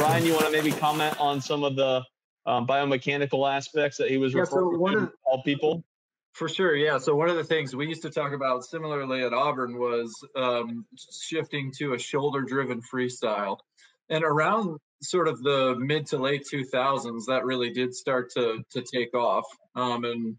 Bryan, you want to maybe comment on some of the um, biomechanical aspects that he was yeah, referring so to all people? For sure, yeah. So one of the things we used to talk about similarly at Auburn was um, shifting to a shoulder-driven freestyle, and around sort of the mid to late 2000s, that really did start to to take off, um, and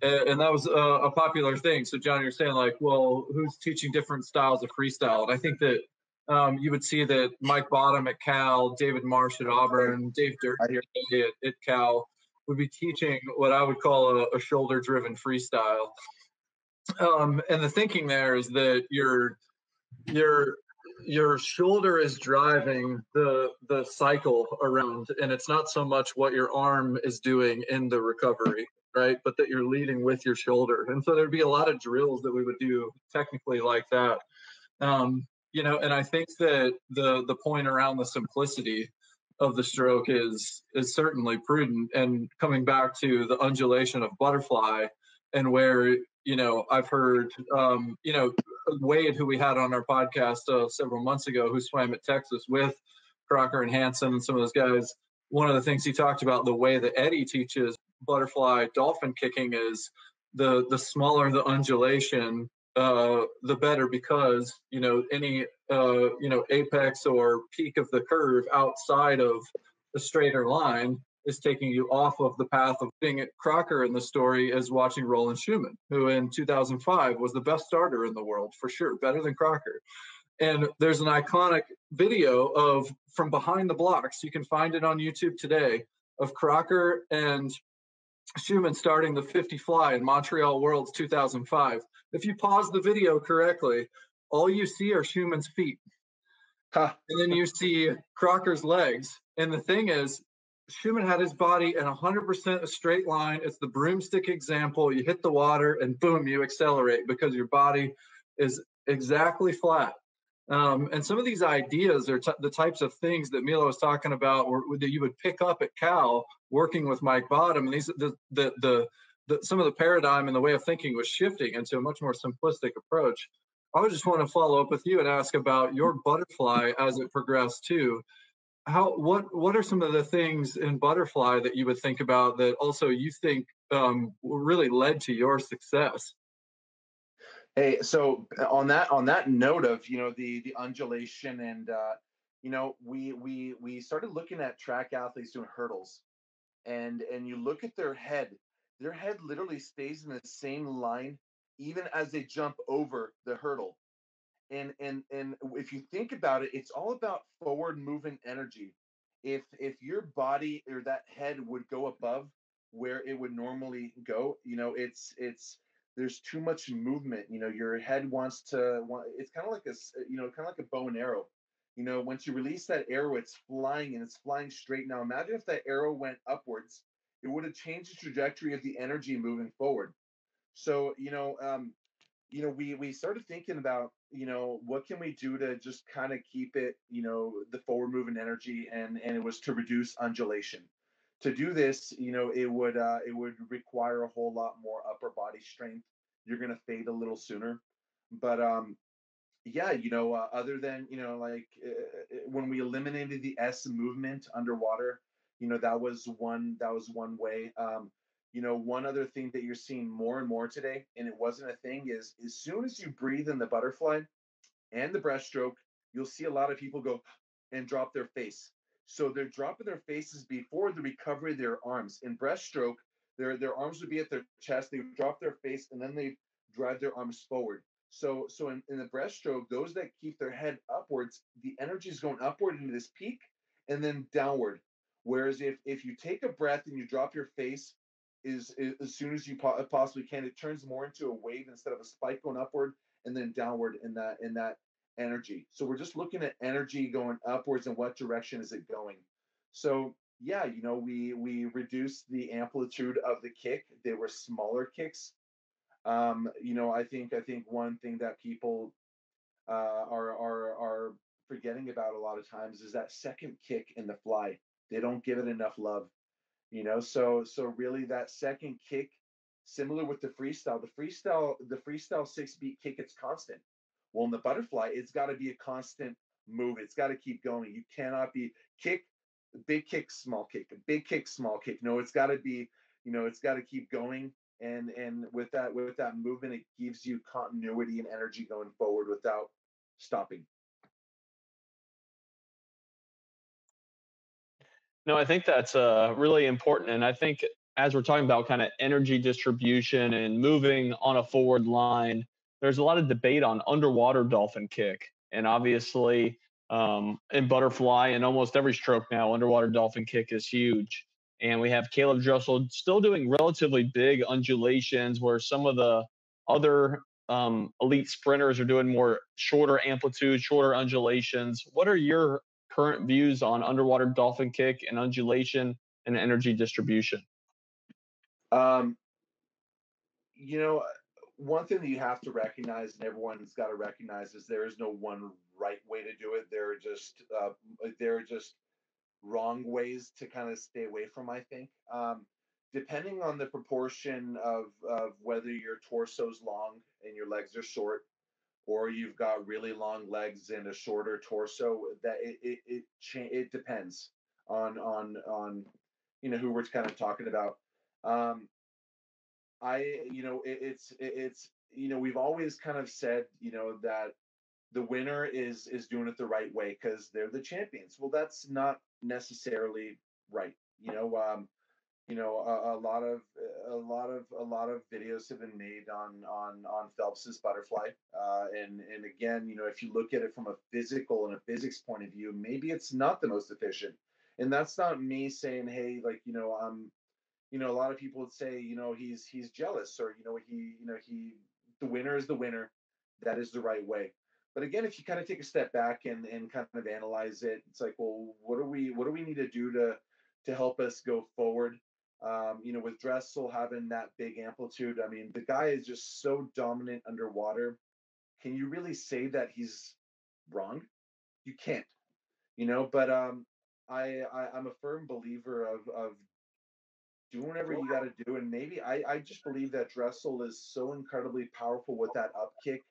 and that was a, a, popular thing. So John, you're saying like, well, who's teaching different styles of freestyle? And I think that um, you would see that Mike Bottom at Cal, David Marsh at Auburn, Dave Durden here at, at Cal would be teaching what I would call a, a shoulder-driven freestyle. Um, and the thinking there is that your your your shoulder is driving the the cycle around, and it's not so much what your arm is doing in the recovery, right? But that you're leading with your shoulder. And so there'd be a lot of drills that we would do technically like that. Um, you know, and I think that the the point around the simplicity of the stroke is is certainly prudent. And coming back to the undulation of butterfly, and where you know I've heard um, you know Wade, who we had on our podcast uh, several months ago, who swam at Texas with Crocker and Hansen and some of those guys. One of the things he talked about the way that Eddie teaches butterfly dolphin kicking is the the smaller the undulation, uh, the better because you know any uh, you know apex or peak of the curve outside of the straighter line is taking you off of the path of being at Crocker in the story is watching Roland Schoeman, who in 2005 was the best starter in the world for sure, better than Crocker. And there's an iconic video of from behind the blocks. You can find it on YouTube today of Crocker and Schoeman starting the 50 fly in Montreal Worlds 2005. If you pause the video correctly, all you see are Schoeman's feet. Huh. And then you see Crocker's legs. And the thing is, Schoeman had his body in 100% a straight line. It's the broomstick example. You hit the water and boom, you accelerate because your body is exactly flat. Um, and some of these ideas are t- the types of things that Milo was talking about or, that you would pick up at Cal working with Mike Bottom. And these the, the, the, the some of the paradigm and the way of thinking was shifting into a much more simplistic approach. I would just want to follow up with you and ask about your butterfly as it progressed too. How what what are some of the things in butterfly that you would think about that also you think um, really led to your success? Hey, so on that on that note of you know the the undulation and uh, you know we we we started looking at track athletes doing hurdles, and and you look at their head, their head literally stays in the same line even as they jump over the hurdle. And and and if you think about it, it's all about forward moving energy. If if your body or that head would go above where it would normally go, you know, it's it's there's too much movement. You know, your head wants to. It's kind of like a you know, kind of like a bow and arrow. You know, once you release that arrow, it's flying and it's flying straight. Now, imagine if that arrow went upwards, it would have changed the trajectory of the energy moving forward. So, you know, um, you know, we we started thinking about, you know, what can we do to just kind of keep it, you know, the forward moving energy, and and it was to reduce undulation. To do this, you know, it would uh, it would require a whole lot more upper body strength. You're gonna fade a little sooner, but um, yeah, you know, uh, other than you know, like uh, when we eliminated the S movement underwater, you know, that was one that was one way. Um, you know, one other thing that you're seeing more and more today, and it wasn't a thing, is as soon as you breathe in the butterfly and the breaststroke, you'll see a lot of people go and drop their face. So they're dropping their faces before the recovery of their arms. In breaststroke, their their arms would be at their chest, they would drop their face, and then they drive their arms forward. So so in, in the breaststroke, those that keep their head upwards, the energy is going upward into this peak and then downward. Whereas if if you take a breath and you drop your face, is, is as soon as you po- possibly can. It turns more into a wave instead of a spike going upward and then downward in that in that energy. So we're just looking at energy going upwards and what direction is it going. So yeah, you know, we we reduced the amplitude of the kick. They were smaller kicks. Um, you know, I think I think one thing that people uh, are are are forgetting about a lot of times is that second kick in the fly. They don't give it enough love you know so so really that second kick similar with the freestyle the freestyle the freestyle six beat kick it's constant well in the butterfly it's got to be a constant move it's got to keep going you cannot be kick big kick, small kick, big kick, small kick. No, it's got to be, you know, it's got to keep going. And and with that with that movement, it gives you continuity and energy going forward without stopping. No, I think that's uh, really important. And I think as we're talking about kind of energy distribution and moving on a forward line, there's a lot of debate on underwater dolphin kick. And obviously, um, in butterfly and almost every stroke now, underwater dolphin kick is huge. And we have Caleb Dressel still doing relatively big undulations where some of the other um, elite sprinters are doing more shorter amplitude, shorter undulations. What are your current views on underwater dolphin kick and undulation and energy distribution? Um, you know, one thing that you have to recognize, and everyone's got to recognize, is there is no one right way to do it. There are just uh, there are just wrong ways to kind of stay away from. I think, um, depending on the proportion of of whether your torso's long and your legs are short, or you've got really long legs and a shorter torso that it it it, cha- it depends on on on you know who we're kind of talking about um i you know it, it's it, it's you know we've always kind of said you know that the winner is is doing it the right way because they're the champions. Well that's not necessarily right you know um you know a, a, lot of a lot of a lot of videos have been made on on on Phelps's butterfly uh, and and again you know if you look at it from a physical and a physics point of view maybe it's not the most efficient. And that's not me saying hey like you know I'm you know a lot of people would say you know he's he's jealous or you know he you know he the winner is the winner that is the right way but again if you kind of take a step back and and kind of analyze it it's like well what do we what do we need to do to to help us go forward um, you know, with Dressel having that big amplitude, I mean, the guy is just so dominant underwater. Can you really say that he's wrong? You can't, you know. But um, I, I am a firm believer of of doing whatever you got to do, and maybe I I just believe that Dressel is so incredibly powerful with that up kick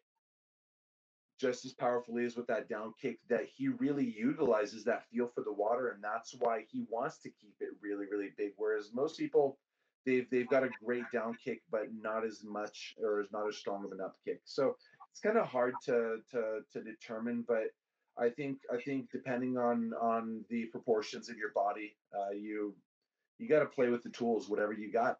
just as powerfully as with that down kick that he really utilizes that feel for the water and that's why he wants to keep it really really big whereas most people they've they've got a great down kick but not as much or is not as strong of an up kick. So it's kind of hard to to to determine but i think i think depending on on the proportions of your body uh, you you got to play with the tools whatever you got